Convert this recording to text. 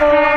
Bye.